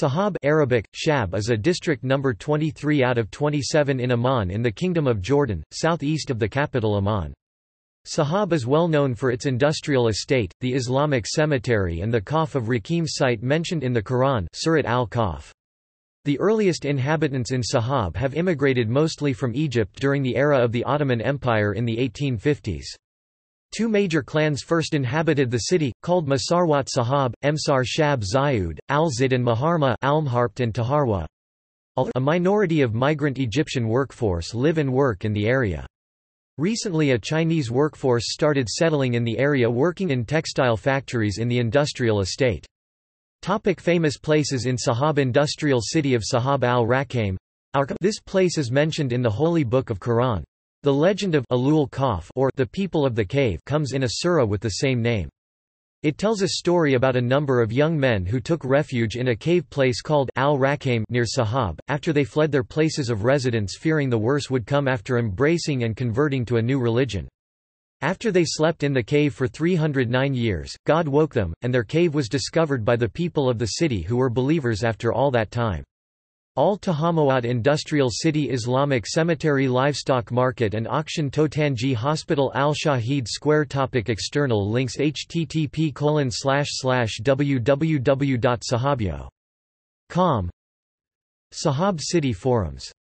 Sahab Arabic, Shab is a district number 23 out of 27 in Amman in the Kingdom of Jordan, southeast of the capital Amman. Sahab is well known for its industrial estate, the Islamic cemetery and the Kahf of Raqeem site mentioned in the Quran Surat al-Kahf. The earliest inhabitants in Sahab have immigrated mostly from Egypt during the era of the Ottoman Empire in the 1850s. Two major clans first inhabited the city, called Masarwat Sahab, Emsar Shab Zayud, Al-Zid and Maharma Almharpt and Taharwa. A minority of migrant Egyptian workforce live and work in the area. Recently a Chinese workforce started settling in the area working in textile factories in the industrial estate. Topic famous places in Sahab Industrial city of Sahab al-Rakam This place is mentioned in the Holy Book of Quran. The legend of Alul Kahf or the people of the cave comes in a surah with the same name. It tells a story about a number of young men who took refuge in a cave place called Al-Rakam near Sahab, after they fled their places of residence fearing the worse would come after embracing and converting to a new religion. After they slept in the cave for 309 years, God woke them, and their cave was discovered by the people of the city who were believers after all that time. Al Tahamawat Industrial City Islamic Cemetery Livestock Market and Auction Totangi Hospital Al Shahid Square topic External links http www.sahabyo.com Sahab City Forums